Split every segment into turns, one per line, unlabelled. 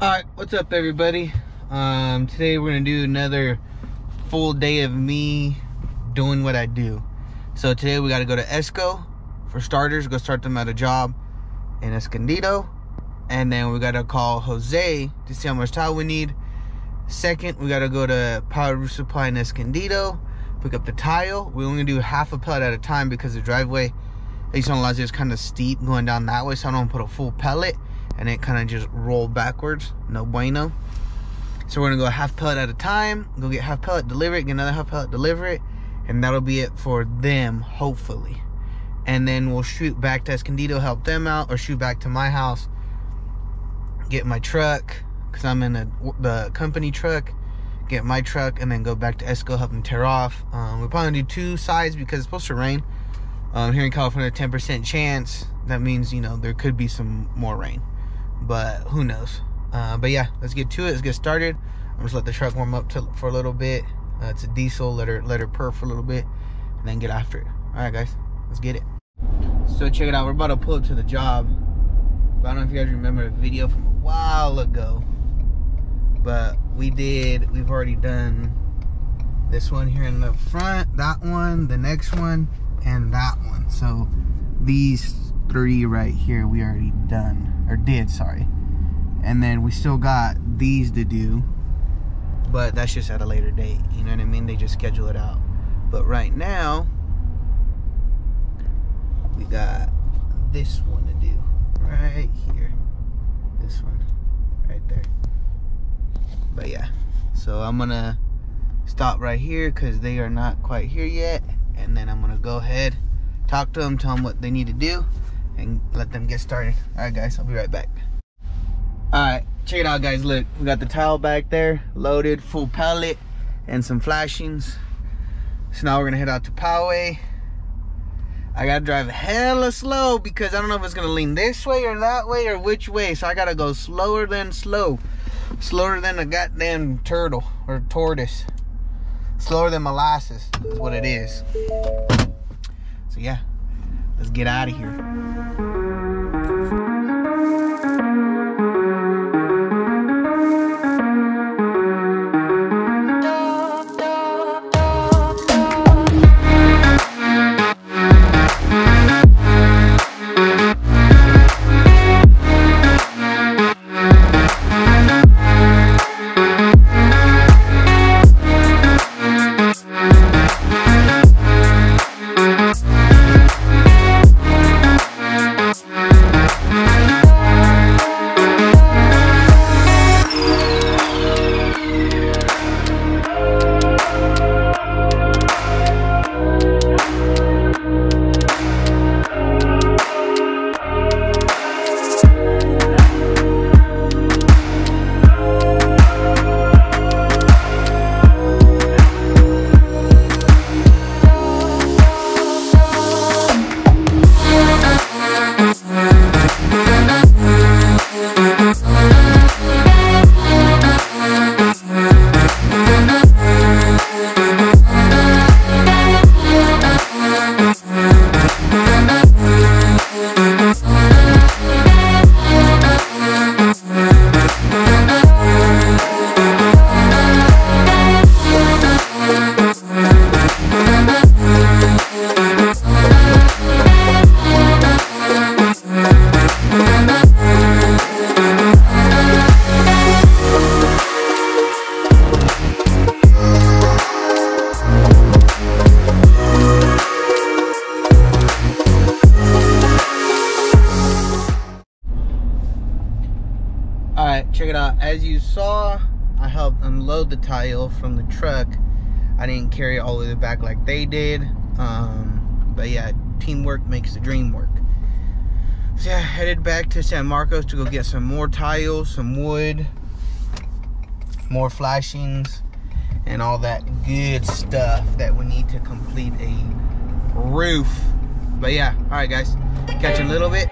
all right what's up everybody? Um today we're gonna do another full day of me doing what i do. So today we got to go to esco for starters go start them at a job in escondido. And then we got to call jose to see how much tile we need. Second we got to go to power supply in escondido pick up the tile. We only do half a pellet at a time because the driveway at least on Lazio is kind of steep going down that way so i don't put a full pellet and it kind of just rolled backwards. No bueno. So we're gonna go half pellet at a time, go get half pellet, deliver it, get another half pellet, deliver it, and that'll be it for them, hopefully. And then we'll shoot back to Escondido, help them out, or shoot back to my house, get my truck, because I'm in a, the company truck, get my truck, and then go back to Esco, help them tear off. Um, we're probably gonna do two sides because it's supposed to rain. Um, here in California, 10% chance. That means, you know, there could be some more rain but who knows? Uh, but yeah let's get to it. Let's get started. I'm just let the truck warm up to, for a little bit. Uh, it's a diesel let her let her purr for a little bit and then get after it. All right guys let's get it. So check it out. We're about to pull up to the job. I don't know if you guys remember a video from a while ago but we did we've already done this one here in the front that one the next one and that one. So these three right here we already done or did sorry. And then we still got these to do but that's just at a later date you know what i mean? They just schedule it out. But right now we got this one to do right here. This one right there. But yeah so i'm gonna stop right here because they are not quite here yet and then i'm gonna go ahead talk to them tell them what they need to do and let them get started. All right, guys, I'll be right back. All right, check it out, guys. Look, we got the tile back there, loaded, full pallet, and some flashings. So now we're gonna head out to Poway. I gotta drive hella slow because I don't know if it's gonna lean this way or that way or which way. So I gotta go slower than slow. Slower than a goddamn turtle or tortoise. Slower than molasses is what it is. So yeah, let's get out of here. Check it out. As you saw i helped unload the tile from the truck. I didn't carry it all the way back like they did. Um, but yeah teamwork makes the dream work. So yeah headed back to san marcos to go get some more tiles some wood more flashings and all that good stuff that we need to complete a roof. But yeah all right guys catch you in a little bit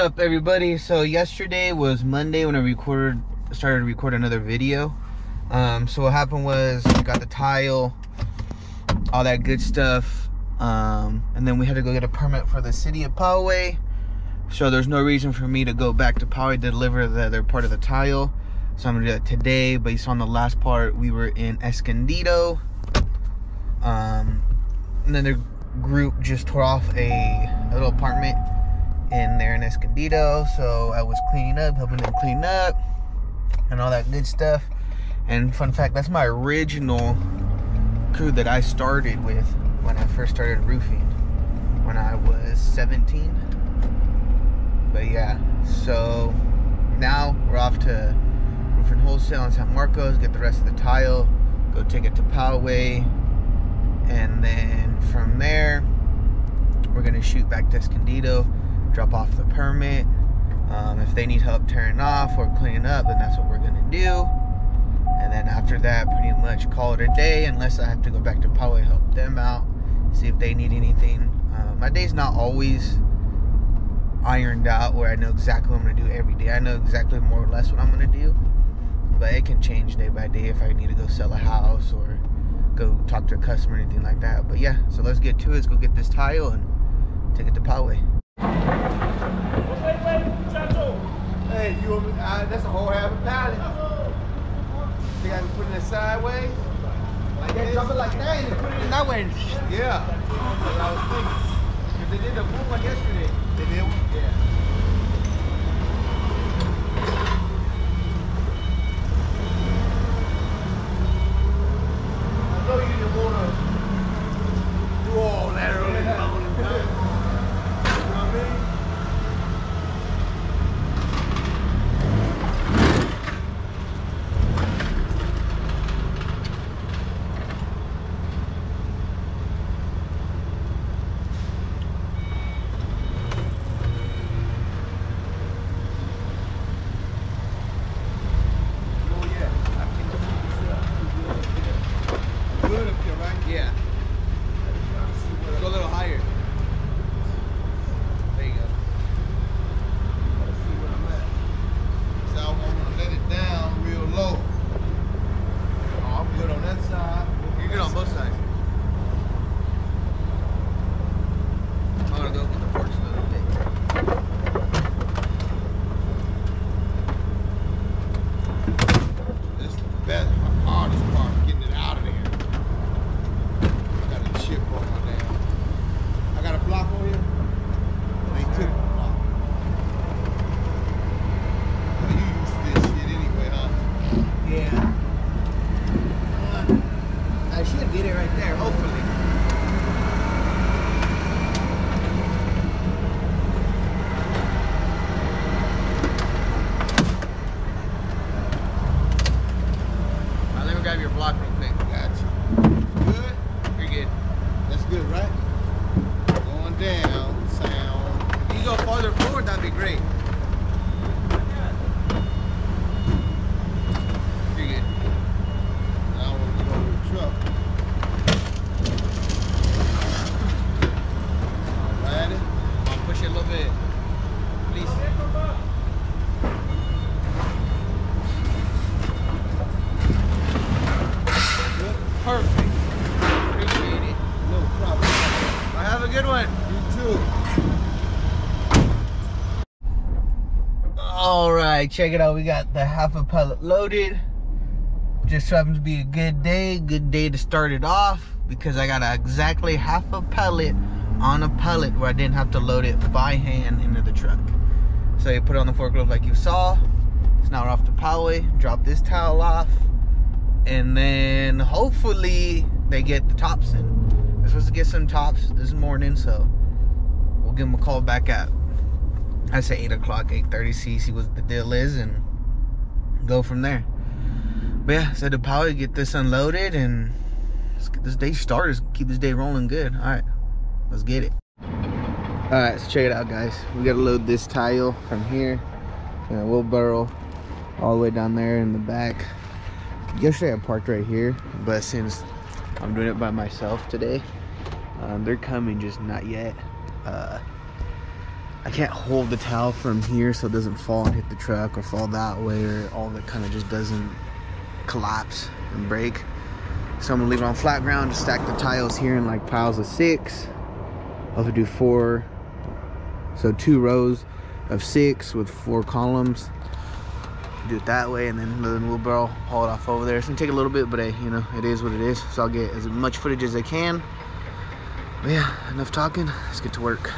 up, everybody? So yesterday was Monday when I recorded, started to record another video. Um, so what happened was I got the tile, all that good stuff, um, and then we had to go get a permit for the city of Poway. So there's no reason for me to go back to Poway to deliver the other part of the tile. So I'm gonna do that today. But you saw on the last part we were in Escondido. Um, and then the group just tore off a, a little apartment in there in Escondido. So I was cleaning up, helping them clean up, and all that good stuff. And fun fact, that's my original crew that I started with when I first started roofing when I was 17. But yeah, so now we're off to roofing wholesale in San Marcos, get the rest of the tile, go take it to Poway, and then from there we're gonna shoot back to Escondido drop off the permit. Um, if they need help tearing off or cleaning up, then that's what we're gonna do. And then after that, pretty much call it a day, unless I have to go back to Poway help them out, see if they need anything. Uh, my day's not always ironed out where I know exactly what I'm gonna do every day. I know exactly more or less what I'm gonna do, but it can change day by day if I need to go sell a house or go talk to a customer or anything like that. But yeah, so let's get to it. Let's go get this tile and take it to Poway.
Hey, you uh, that's a whole half a pallet. Think I can put it in sideways? Like this?
it like that and put it in that way.
Yeah. That's what I was thinking.
Cause they did the yesterday.
They did?
Yeah.
I know you didn't want to
check it out. We got the half a pellet loaded. Just happens to be a good day. Good day to start it off because I got exactly half a pellet on a pellet where I didn't have to load it by hand into the truck. So you put it on the forklift like you saw. It's now off the Poway. Drop this towel off, and then hopefully they get the tops in. They're supposed to get some tops this morning, so we'll give them a call back at I say 8 o'clock, 8.30, see, see what the deal is, and go from there. But yeah, so the power get this unloaded, and let's get this day started. Keep this day rolling good. All right, let's get it. All right, so check it out, guys. We got to load this tile from here, in a wheelbarrow, all the way down there in the back. Yesterday I parked right here, but since I'm doing it by myself today, um, they're coming, just not yet. Uh, I can't hold the towel from here so it doesn't fall and hit the truck or fall that way or all that kind of just doesn't collapse and break. So I'm gonna leave it on flat ground, just stack the tiles here in like piles of six. I'll have to do four, so two rows of six with four columns. Do it that way and then the wheelbarrow haul it off over there. It's gonna take a little bit, but hey, you know, it is what it is. So I'll get as much footage as I can. But yeah, enough talking, let's get to work.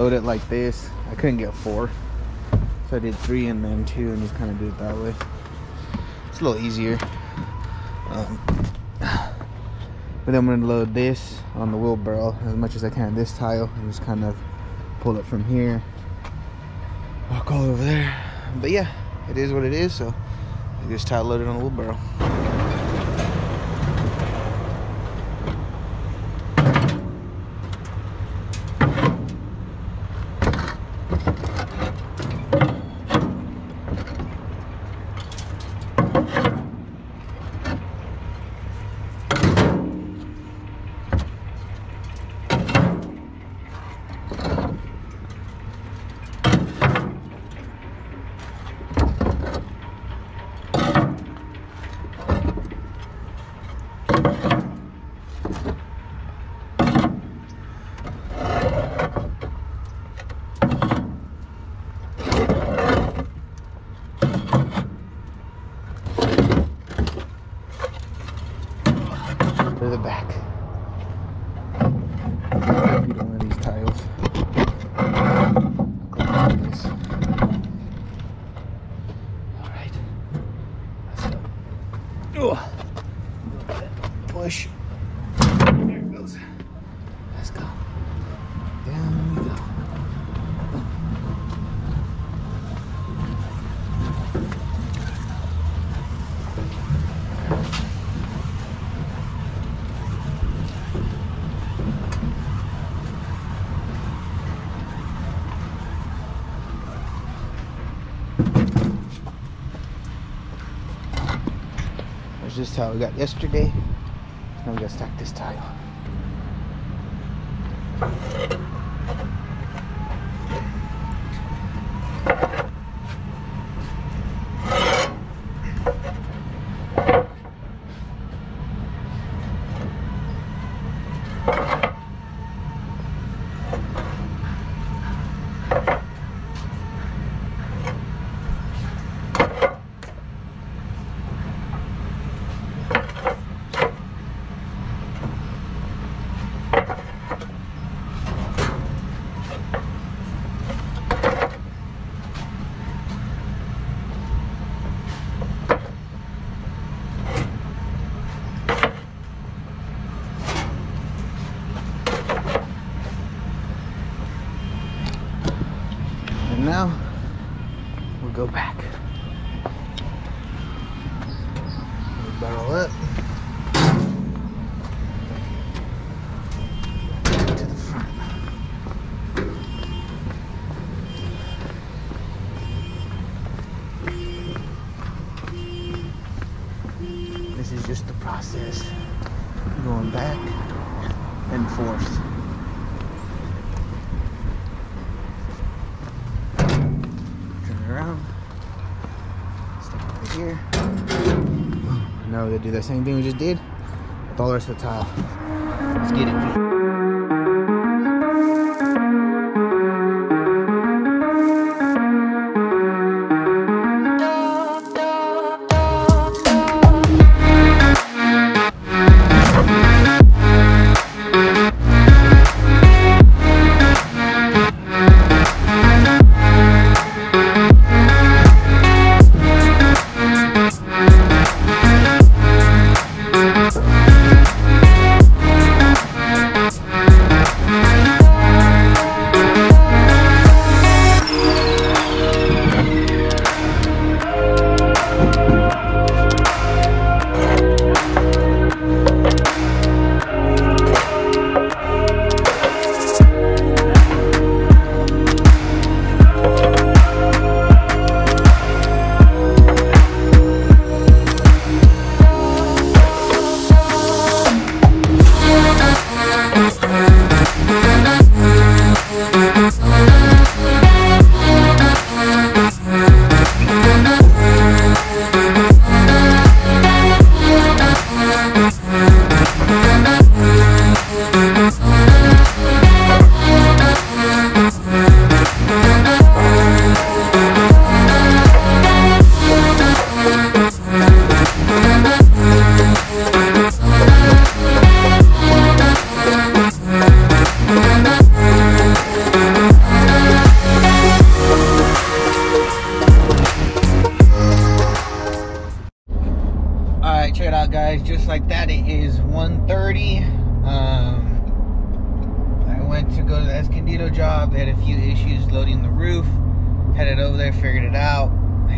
Load it like this. I couldn't get four. So I did three and then two and just kind of do it that way. It's a little easier. Um, but then I'm gonna load this on the wheelbarrow as much as I can this tile and just kind of pull it from here. Walk all over there. But yeah, it is what it is. So this tile loaded on the wheelbarrow. This how we got yesterday. Now we gotta stack this tile. just the process. Back and forth. Turn around. Step over here. Now gonna do the same thing we just did with all the rest of the tile. Let's get it.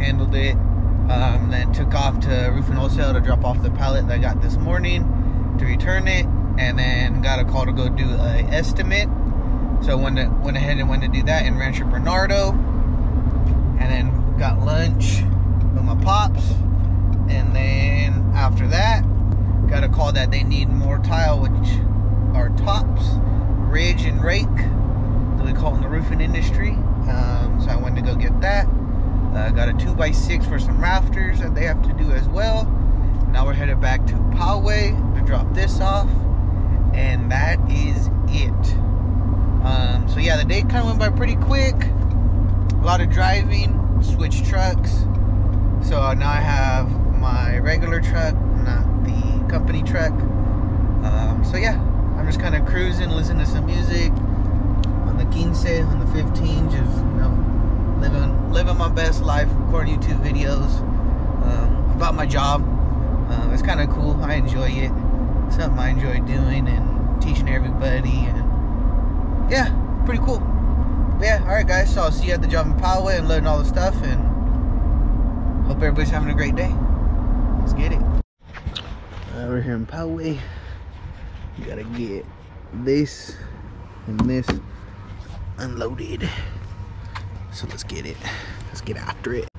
Handled it. Um, then took off to Roofing Wholesale to drop off the pallet that I got this morning to return it. And then got a call to go do an estimate. So went, to, went ahead and went to do that in Rancho Bernardo. And then got lunch with my pops. And then after that, got a call that they need more tile, which are tops, ridge, and rake. That we call in the roofing industry. Um, so I went to go get that. Uh, got a 2x6 for some rafters that they have to do as well. Now we're headed back to Poway to drop this off. And that is it. Um, so yeah, the day kind of went by pretty quick. A lot of driving, switch trucks. So now I have my regular truck, not the company truck. Um, so yeah, I'm just kind of cruising, listening to some music on the 15, on the 15, just living living my best life, recording YouTube videos um, about my job. Uh, it's kind of cool. I enjoy it. It's Something I enjoy doing and teaching everybody, and yeah, pretty cool. But yeah, all right, guys. So I'll see you at the job in Poway and loading all the stuff and. Hope everybody's having a great day. Let's get it. Uh, we're here in Poway. Gotta get this and this unloaded. So let's get it. Let's get after it.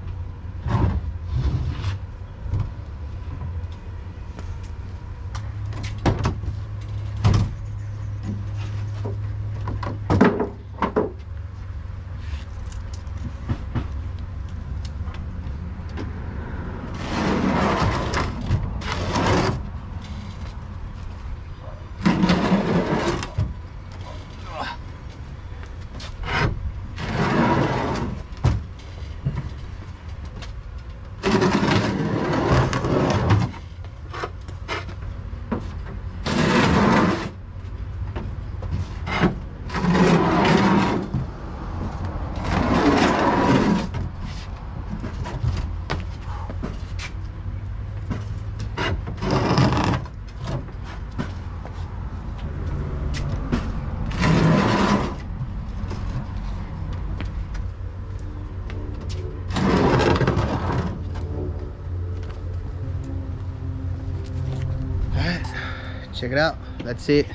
Check it out. That's it.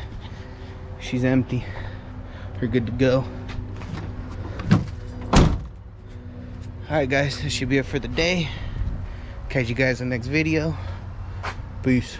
She's empty. We're good to go. Alright guys, this should be it for the day. Catch you guys in the next video. Peace.